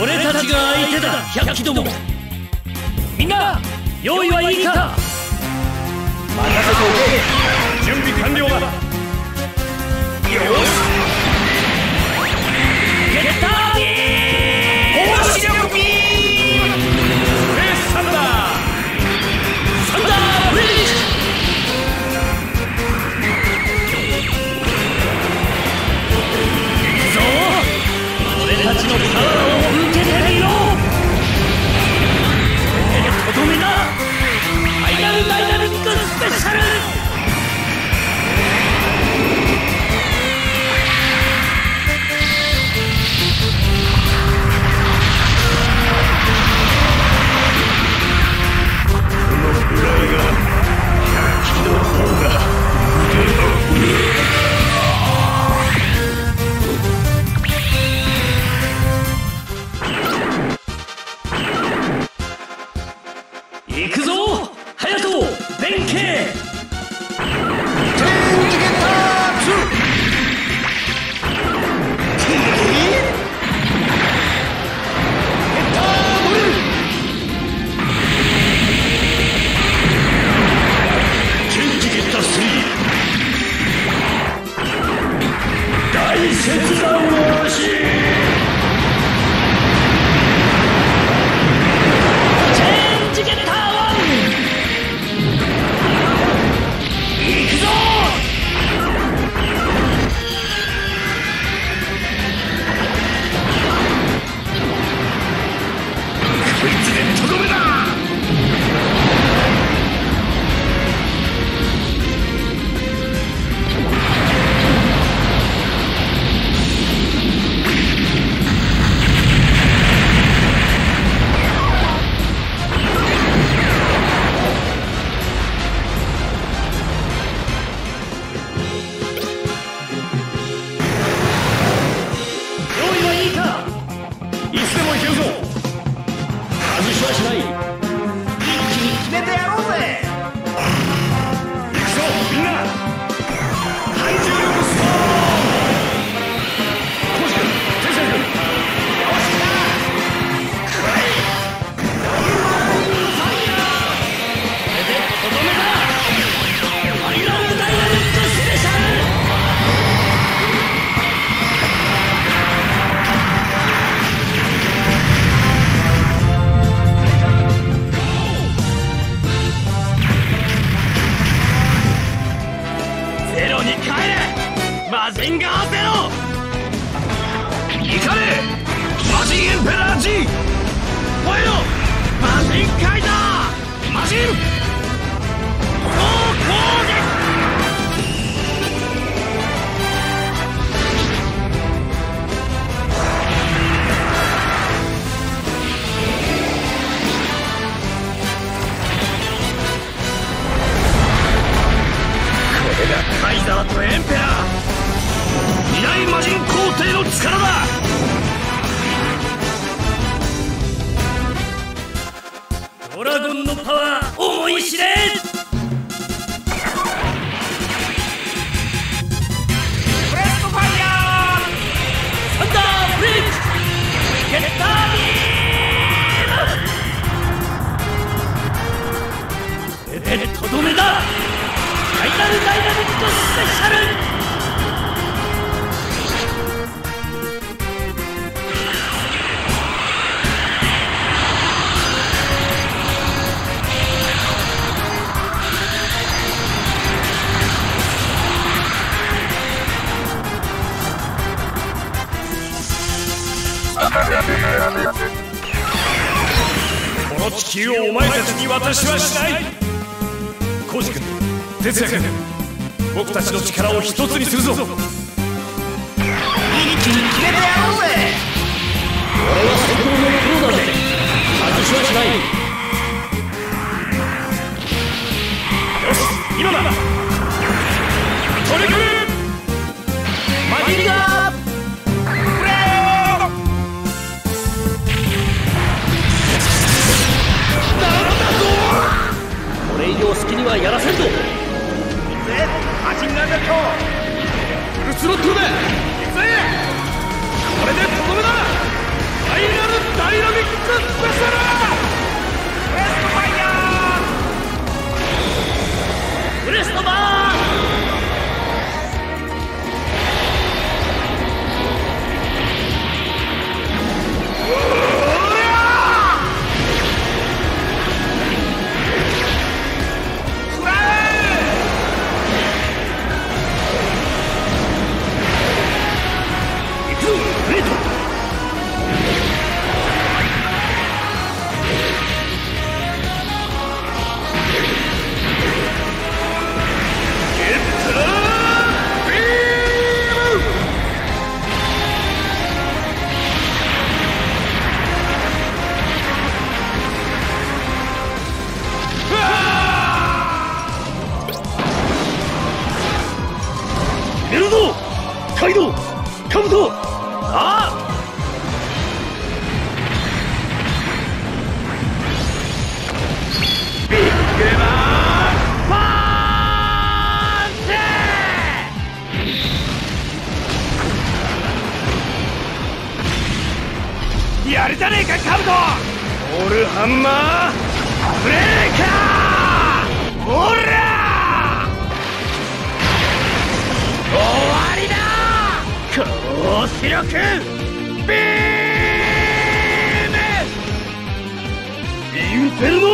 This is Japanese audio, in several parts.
俺たちが相手だ。百鬼ども。みんな用意はいいか？任せておけ。準備完了だ。よしこかれマジンエンペラー G 燃えろ。マジンカイダーマジン。イザーとエンペラー。マ来魔人皇帝の力だ。ドラゴンのパワー思い知れ。ブこの地球をお前たちに私はしない。浩司君哲也君僕たちの力を一つにするぞ。一気に決めてやろうぜ。俺は最高のプロだぜ。外しはしない。よし今だ。カイドウカブトああ。ビッグマンパン。チやるじゃねえかカブト。オールハンマー。ブレーカー。力ビーム。インフェルノ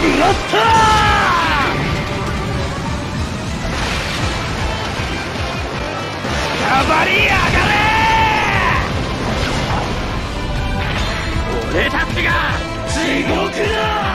ブラスター。カバリ上がれ。俺たちが地獄だ。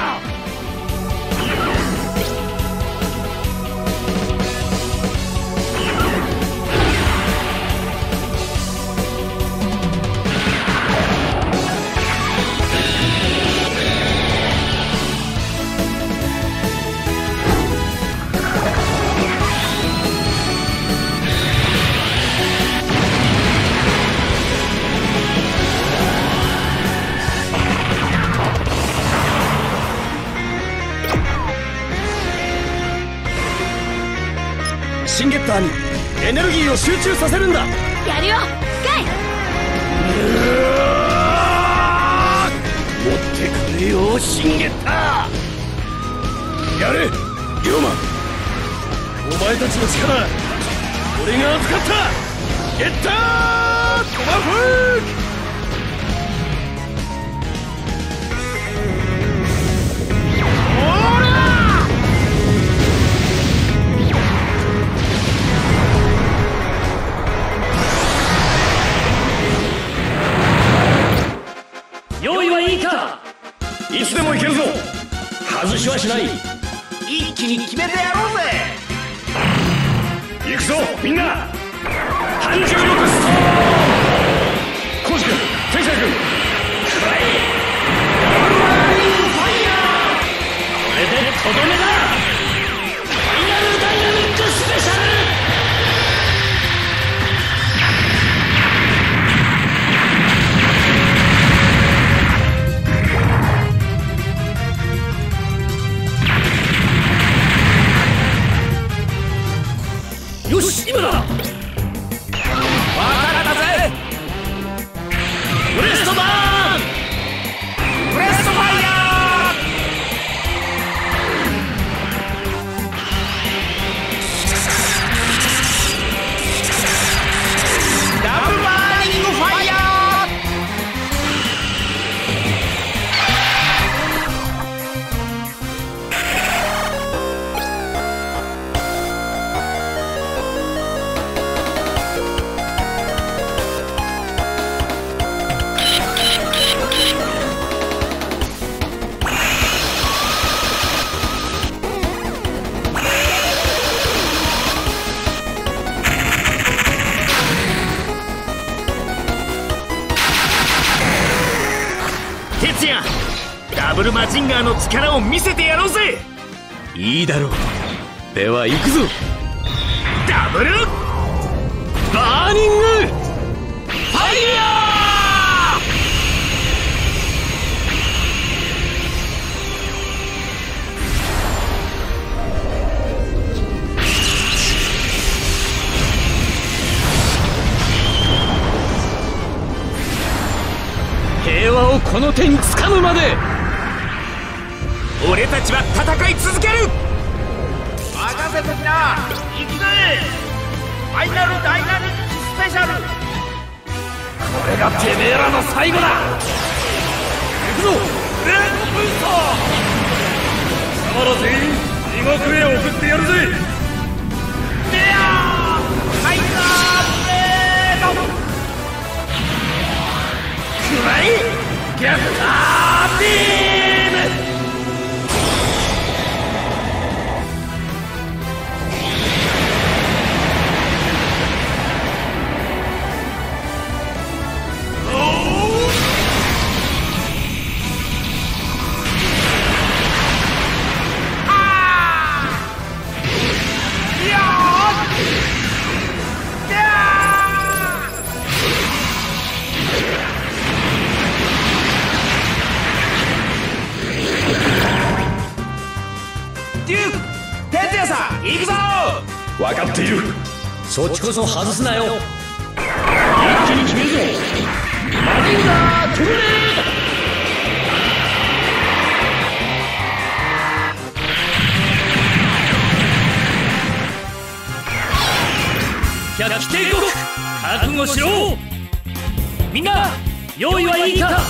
ターにエネルギーを集中させるんだ。やるよスカイ。持ってくれよシンゲッター。やれ龍馬。お前たちの力俺が預かった。ゲッタートマフー用意はいいか。いつでも行けるぞ。外しはしない。一気に決めてやろうぜ。行くぞみんな。力ストーン。コウジ君天才君。これでとどめだブルマジンガーの力を見せてやろうぜ。いいだろう。では行くぞ。ダブル。バーニング。ファイヤー。平和をこの手に掴むまで。俺たちは戦い続ける。任せときな。行くぜ。ファイナルダイナミックスペシャル。これがてめえらの最後だ。行くぞ。レッドブースト貴様ら全員地獄へ送ってやるぜ。レア。ファイナーブレードくらい？ゲッタービー哲也さん行くぞ！分かっている。そっちこそ外すなよ。一気に決めるぞマジンガートゥルレ逆転予告覚悟しろ。みんな用意はいいか。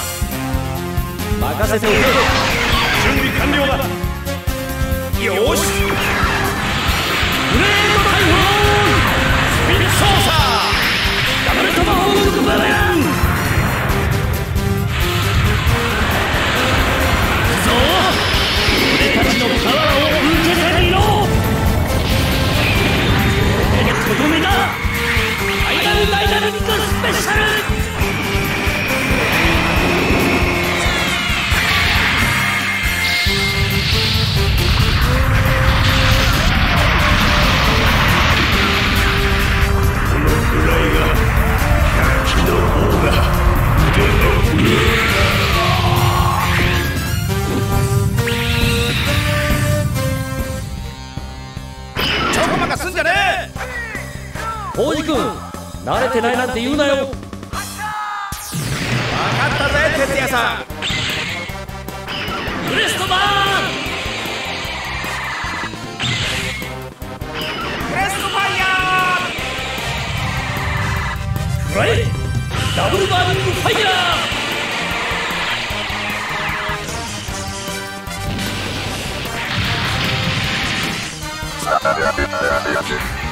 任せておけ準備完了だ。よし。グレート大砲スピリット操作ダブルトマホークブレランぞ俺たちのパワー甲児君慣れてないなんて言うなよ。え分かったぜ鉄也さん。ブレストバーン！ブレストファイヤー。フライダブルバーニングファイヤー